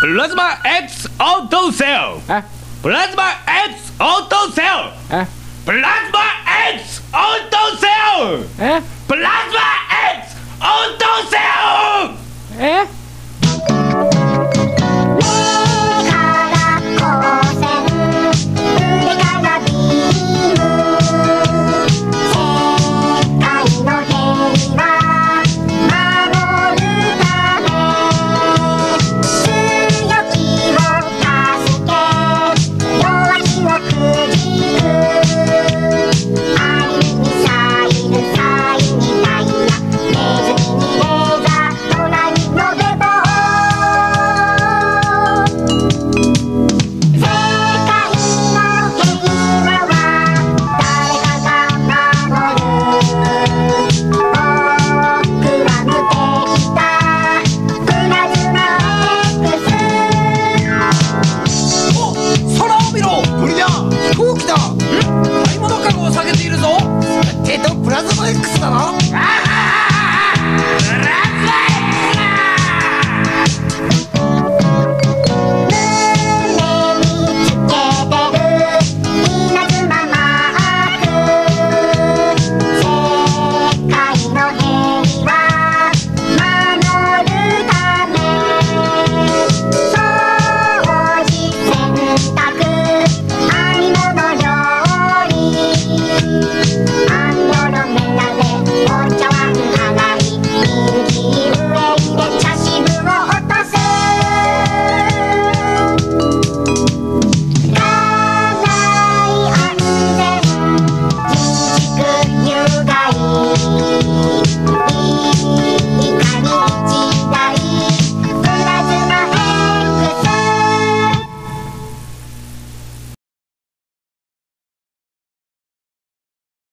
Plasma X Auto Cell. Huh? Plasma X Auto Cell. Huh? Plasma X Auto Cell. Huh? Plasma